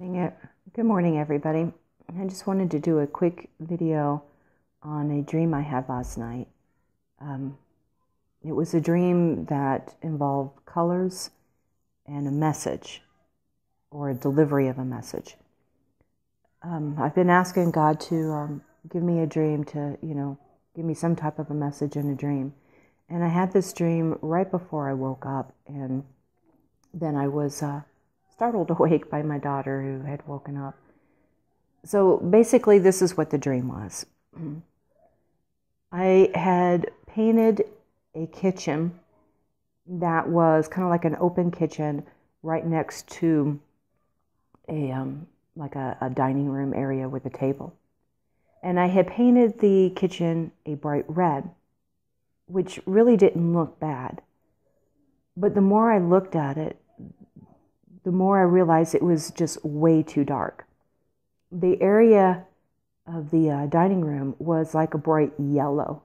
Good morning, everybody. I just wanted to do a quick video on a dream I had last night. Um, it was a dream that involved colors and a message or a delivery of a message. Um, I've been asking God to um, give me a dream to, you know, give me some type of a message in a dream. And I had this dream right before I woke up, and then I was uh, startled awake by my daughter who had woken up. So basically, this is what the dream was. I had painted a kitchen that was kind of like an open kitchen right next to a um, like a, a dining room area with a table. And I had painted the kitchen a bright red, which really didn't look bad. But the more I looked at it, the more I realized it was just way too dark. The area of the uh, dining room was like a bright yellow.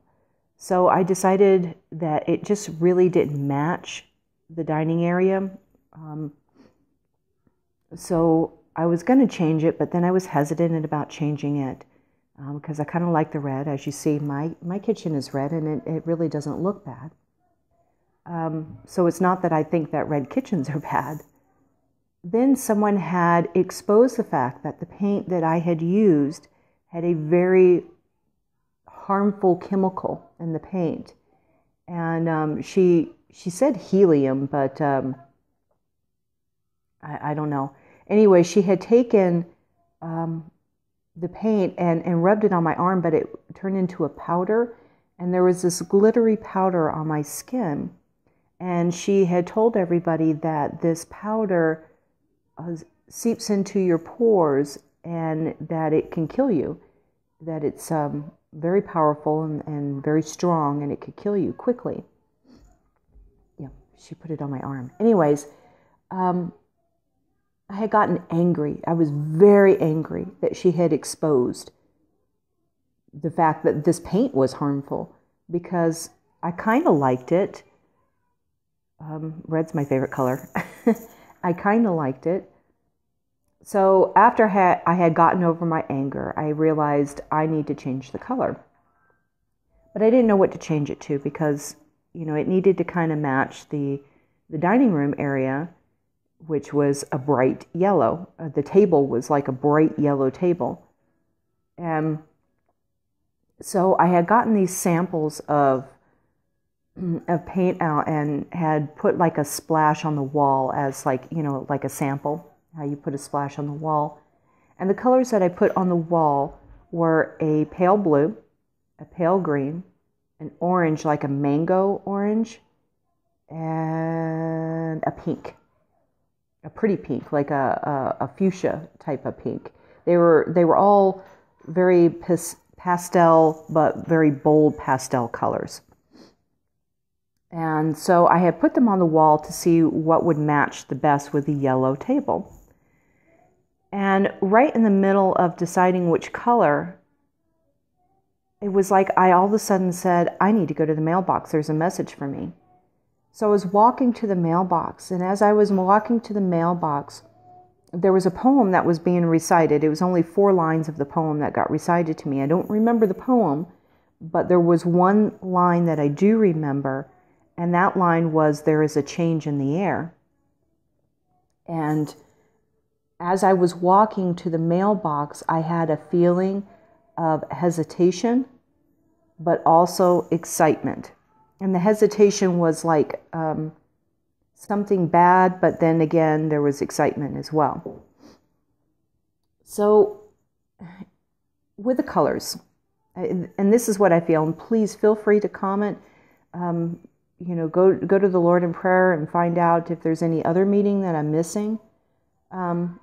So I decided that it just really didn't match the dining area. Um, so I was going to change it, but then I was hesitant about changing it because um, I kind of like the red. As you see, my, my kitchen is red and it, it really doesn't look bad. Um, so it's not that I think that red kitchens are bad then someone had exposed the fact that the paint that I had used had a very harmful chemical in the paint. And um, she, she said helium, but um, I, I, don't know. Anyway, she had taken um, the paint and, and rubbed it on my arm, but it turned into a powder. And there was this glittery powder on my skin. And she had told everybody that this powder uh, seeps into your pores and that it can kill you, that it's um, very powerful and, and very strong and it could kill you quickly. Yeah, she put it on my arm. Anyways, um, I had gotten angry. I was very angry that she had exposed the fact that this paint was harmful because I kind of liked it. Um, red's my favorite color. I kind of liked it. So after I had gotten over my anger, I realized I need to change the color. But I didn't know what to change it to because, you know, it needed to kind of match the, the dining room area, which was a bright yellow. Uh, the table was like a bright yellow table. And so I had gotten these samples of Mm, of paint out and had put like a splash on the wall as like you know like a sample how you put a splash on the wall. And the colors that i put on the wall were a pale blue a pale green an orange like a mango orange and a pink. A pretty pink like a, a, a fuchsia type of pink. They were they were all very pastel but very bold pastel colors and so I had put them on the wall to see what would match the best with the yellow table. And right in the middle of deciding which color, it was like I all of a sudden said, I need to go to the mailbox. There's a message for me. So I was walking to the mailbox. And as I was walking to the mailbox, there was a poem that was being recited. It was only four lines of the poem that got recited to me. I don't remember the poem, but there was one line that I do remember and that line was, There is a change in the air. And as I was walking to the mailbox, I had a feeling of hesitation, but also excitement. And the hesitation was like um, something bad, but then again, there was excitement as well. So, with the colors, and this is what I feel, and please feel free to comment. Um, you know, go go to the Lord in prayer and find out if there's any other meaning that I'm missing. Um,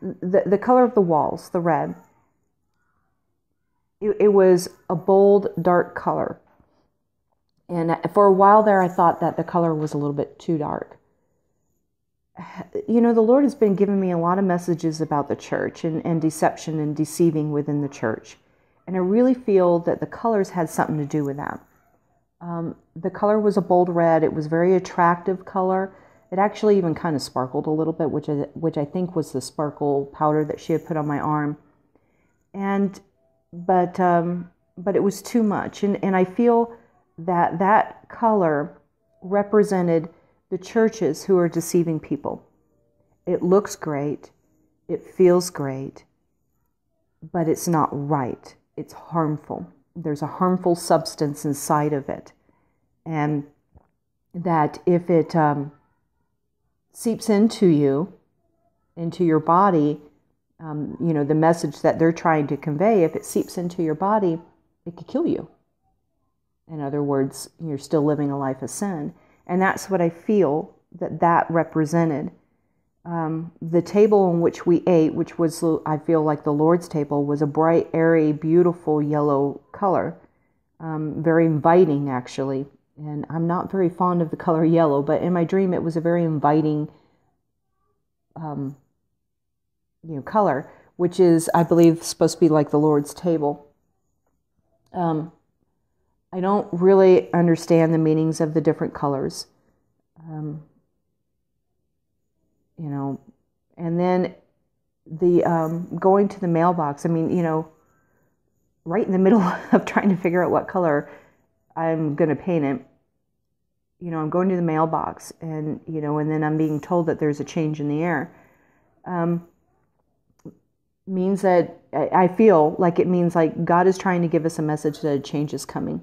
the the color of the walls, the red. It, it was a bold, dark color, and for a while there, I thought that the color was a little bit too dark. You know, the Lord has been giving me a lot of messages about the church and, and deception and deceiving within the church. And I really feel that the colors had something to do with that. Um, the color was a bold red. It was very attractive color. It actually even kind of sparkled a little bit, which I, which I think was the sparkle powder that she had put on my arm. And but um, but it was too much, and and I feel that that color represented the churches who are deceiving people. It looks great, it feels great, but it's not right. It's harmful. There's a harmful substance inside of it. And that if it um, seeps into you, into your body, um, you know, the message that they're trying to convey, if it seeps into your body, it could kill you. In other words, you're still living a life of sin. And that's what I feel that that represented. Um, the table on which we ate, which was, I feel like the Lord's table, was a bright, airy, beautiful yellow color. Um, very inviting, actually. And I'm not very fond of the color yellow, but in my dream, it was a very inviting um, you know, color, which is, I believe, supposed to be like the Lord's table. Um, I don't really understand the meanings of the different colors. Um, you know, and then the um, going to the mailbox. I mean, you know, right in the middle of trying to figure out what color I'm going to paint it. You know, I'm going to the mailbox, and you know, and then I'm being told that there's a change in the air. Um, means that I feel like it means like God is trying to give us a message that a change is coming.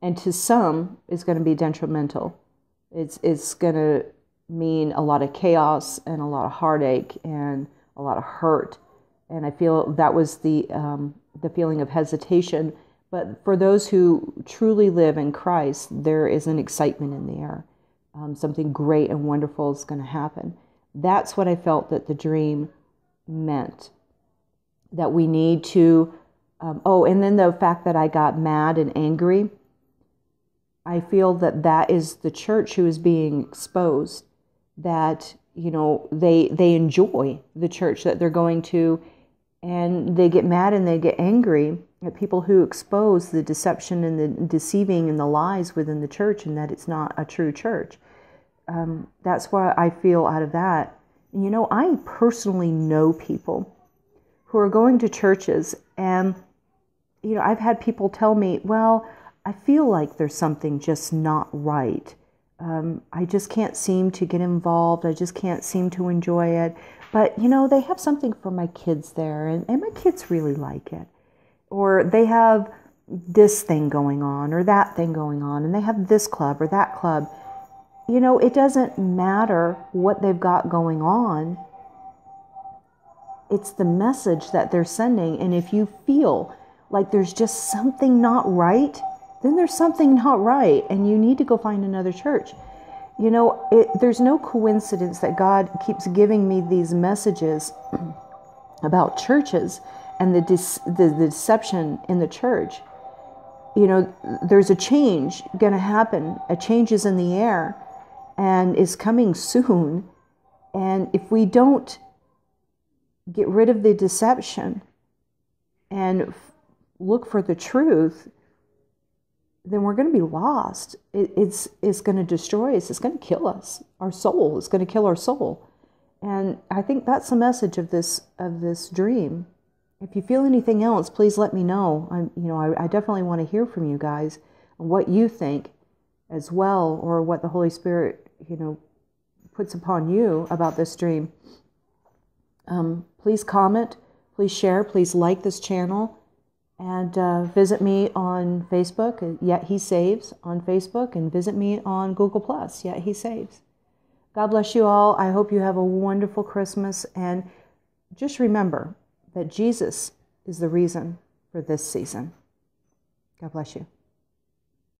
And to some, it's going to be detrimental. It's, it's going to mean a lot of chaos and a lot of heartache and a lot of hurt. And I feel that was the, um, the feeling of hesitation. But for those who truly live in Christ, there is an excitement in the air. Um, something great and wonderful is going to happen. That's what I felt that the dream meant that we need to. Um, oh, and then the fact that I got mad and angry. I feel that that is the church who is being exposed. That you know they they enjoy the church that they're going to, and they get mad and they get angry at people who expose the deception and the deceiving and the lies within the church, and that it's not a true church. Um, that's why I feel out of that you know, I personally know people who are going to churches, and, you know, I've had people tell me, well, I feel like there's something just not right. Um, I just can't seem to get involved. I just can't seem to enjoy it. But, you know, they have something for my kids there, and, and my kids really like it. Or they have this thing going on, or that thing going on, and they have this club or that club you know, it doesn't matter what they've got going on. It's the message that they're sending. And if you feel like there's just something not right, then there's something not right. And you need to go find another church. You know, it, there's no coincidence that God keeps giving me these messages about churches and the, the, the deception in the church. You know, there's a change going to happen, a change is in the air and is coming soon. And if we don't get rid of the deception and f- look for the truth, then we're going to be lost. It, it's it's going to destroy us. It's going to kill us. Our soul is going to kill our soul. And I think that's the message of this of this dream. If you feel anything else, please let me know. I'm, you know, I, I definitely want to hear from you guys and what you think as well, or what the Holy Spirit, you know, puts upon you about this dream. Um, please comment, please share, please like this channel, and uh, visit me on Facebook, uh, Yet He Saves on Facebook, and visit me on Google Plus, Yet He Saves. God bless you all. I hope you have a wonderful Christmas, and just remember that Jesus is the reason for this season. God bless you.